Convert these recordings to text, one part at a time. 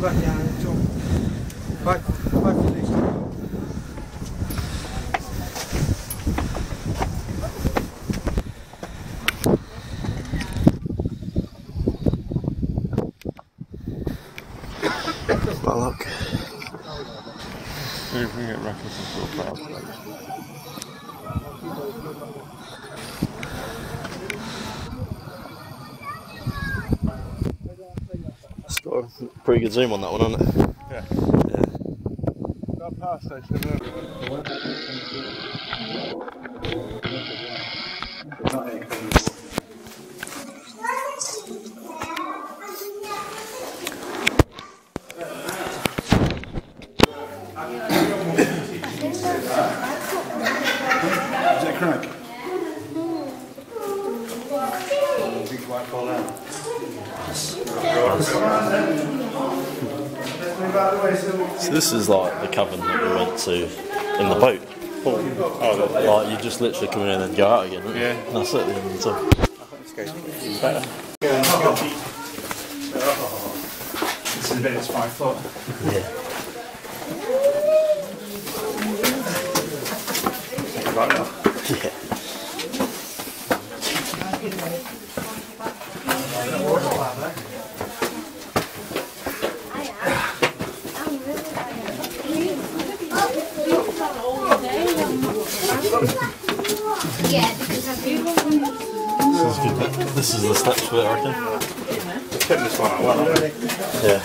Go back down and jump. Back, back to this. Well. See if we can get Ruckus into a crowd, please. Got a pretty good zoom on that one, hasn't it? Yeah. Yeah. That power station White fall out. So this is like the coven that we went to in the boat. Oh, Like you just literally come in and then go out again. Yeah. And that's it. Then it's a- better. This is a bit of five foot. yeah. Yeah, because I've been This is good. This is the steps bit, I reckon. Take this one out. Well, Yeah.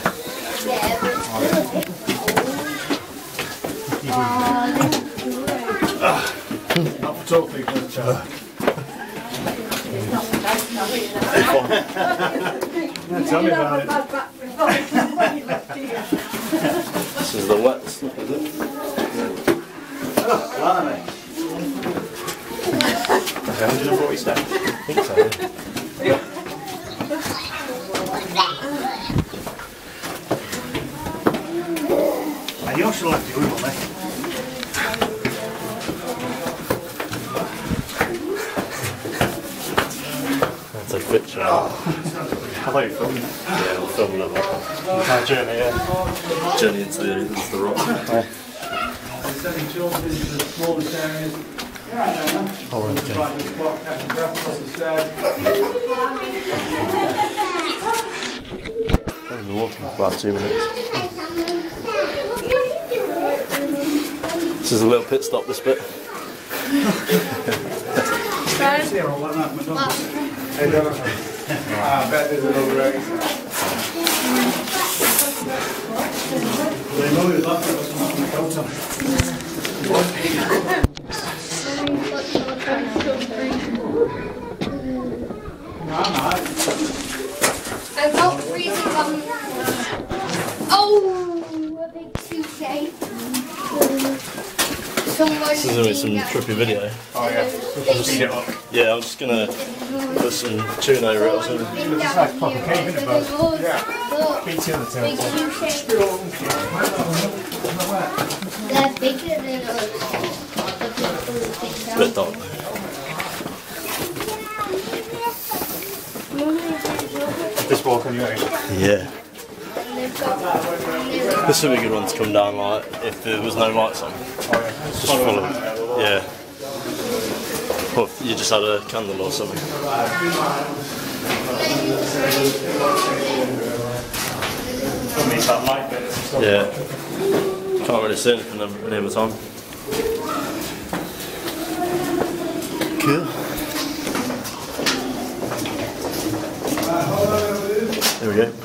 Not for tall people, it's uh, Tell me about it. This is the wet slip, is it? Blimey. 140 steps. I think so. yeah. And you also like to wiggle, mate. Take a picture. How about you filming? Yeah, we'll film it. Our journey, yeah. Journey into the, into the rock. Sending children into the smallest areas. Stairs. I've been walking for about two minutes. This is a little pit stop, this bit. I bet there's. They know you're laughing at something on the on. I felt freezing on. Oh, a big suitcase. Someone This is going to be some trippy video. Oh, yeah. Speed it up. Yeah, I'm just going to put some tune over it or something. It's like proper cave, isn't it, bud? Yeah. Beat the Big tail. They're bigger than us. The people who think It's a bit dark. This walk on your own. Yeah. This would be a good one to come down like if there was no lights on. Just. Yeah. You just had a candle or something. Yeah. Can't really see anything near the time. Cool. There we go.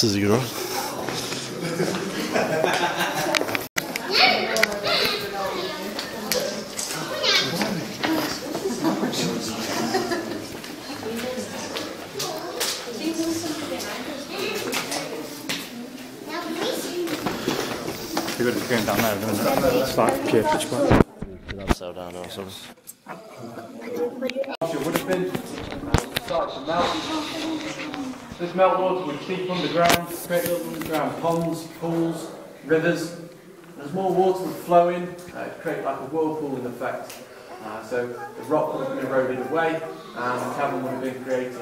glasses, you know. You're to don't it? It's like pure pitch black. That's so down there, so. Have been. Sorry, to melt. This meltwater would seep underground, create little underground ponds, pools, rivers. As more water would flow in, uh, it'd create like a whirlpooling effect. Uh, so the rock would have been eroded away and the cavern would have been created.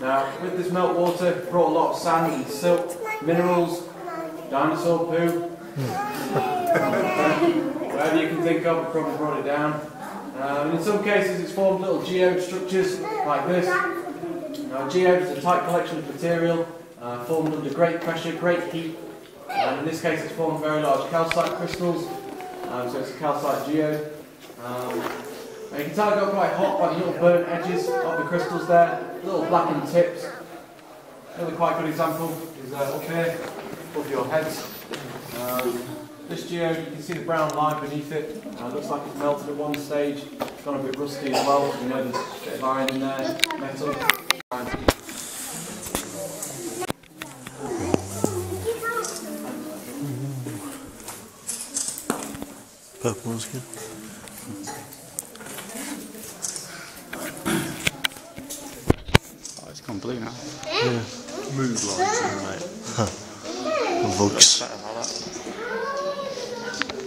Now, with this meltwater, it brought a lot of sand and silt, minerals, dinosaur poo, whatever you can think of, it probably brought it down. Um, in some cases, it's formed little geode structures like this. Now, geode is a tight collection of material uh, formed under great pressure, great heat. And in this case, it's formed very large calcite crystals. Um, so it's a calcite geode. Um, you can tell it got quite hot by the little burnt edges of the crystals there, little blackened tips. Another quite good example is uh, up here, above your heads. Um, this geode, you can see the brown line beneath it. Uh, looks like it's melted at one stage. It's gone a bit rusty as well. You know there's a bit of iron in there, metal. Purple one's good. Oh, it's gone blue now. Yeah. Move lights in, mate. Vugs. Better.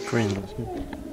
Green looks good.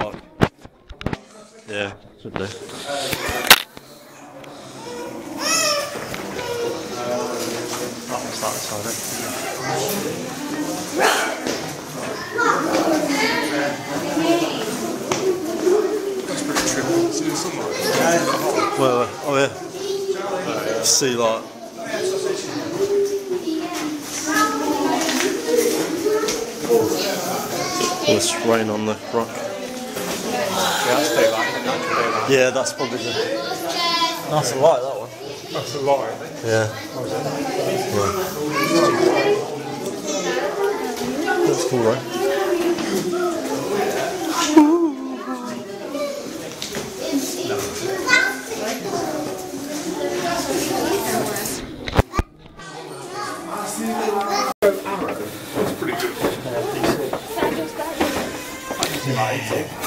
dark. Yeah, should do. It's that side, eh? Well, oh yeah. See like. All this rain on the rock. Yeah, Yeah, that's probably the. That's a light, that one. That's a lot, I think. Yeah. yeah. That's cool, right? Oh,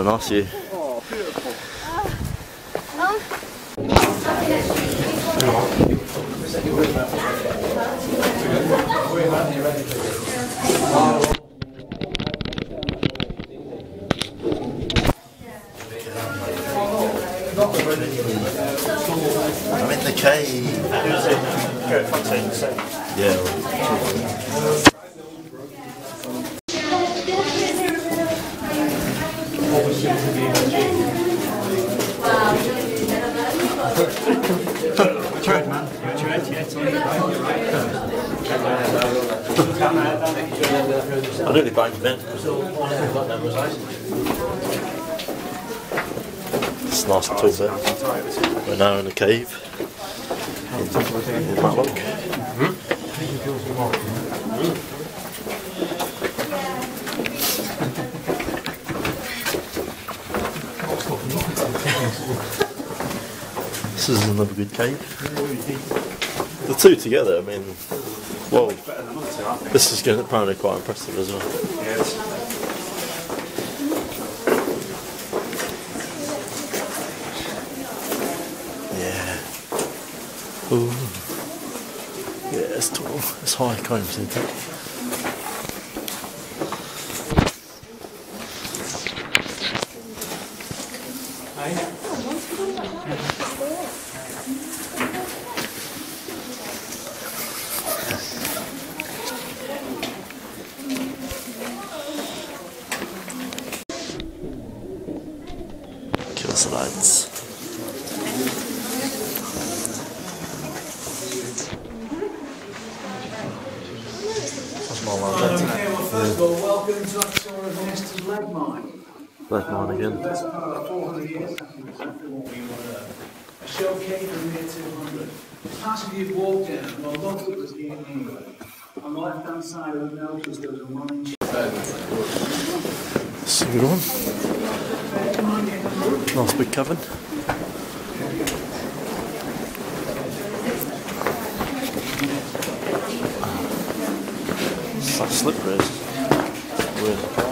nice view. I'm in the cave. Yeah. I nearly banged him in. It's a nice tall there. We're now in a cave. In. This is another good cave. The two together, I mean, well, this is going to apparently quite impressive as well. Yes. Yeah. Ooh. Yeah, it's tall. It's high. I can't even see the top. Cool. slides. That's more like that, isn't Okay, well, first of all, welcome to Axora Nestor's Lead Mine. Lead mine um, again. The best part of 400 years, that's exactly what we were. Uh, a showcase from the year 200. The passage you've walked in, well, look it was here in England. On the left-hand side of the notice, there's a running It's a good one. Nice big cabin. It's like slip.